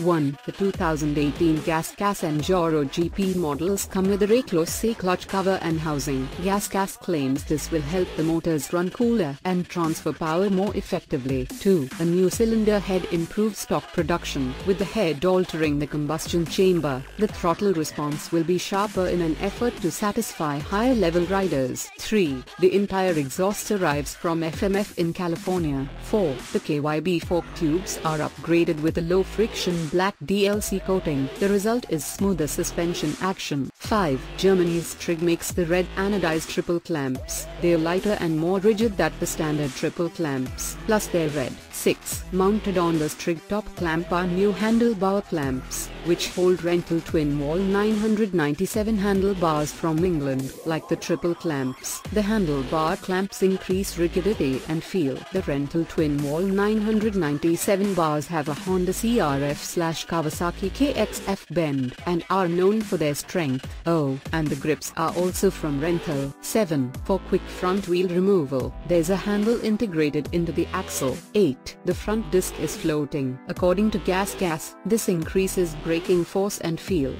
1. The 2018 Gas Gas Enduro GP models come with a Rekluse clutch cover and housing. Gas Gas claims this will help the motors run cooler and transfer power more effectively. 2. A new cylinder head improves stock production. With the head altering the combustion chamber, the throttle response will be sharper in an effort to satisfy higher level riders. 3. The entire exhaust arrives from FMF in California. 4. The KYB fork tubes are upgraded with a low friction black DLC coating. The result is smoother suspension action. 5. Germany's Trig makes the red anodized triple clamps. They're lighter and more rigid than the standard triple clamps. Plus they're red. 6. Mounted on the Trigg top clamp are new handlebar clamps, which hold Renthal twin wall 997 handlebars from England. Like the triple clamps, the handlebar clamps increase rigidity and feel. The Renthal twin wall 997 bars have a Honda CRF slash Kawasaki KXF bend and are known for their strength. Oh, and the grips are also from Renthal. 7. For quick front wheel removal, there's a handle integrated into the axle. 8. The front disc is floating. According to Gas Gas, this increases braking force and feel.